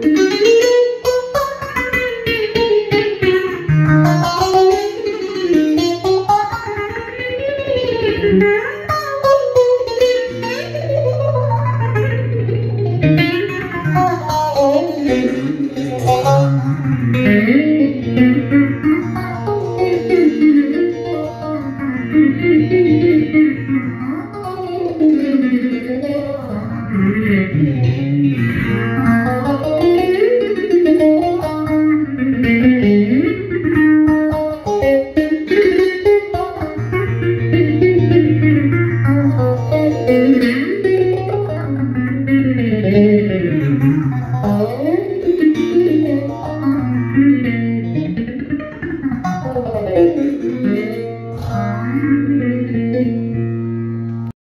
Mm-hmm. Father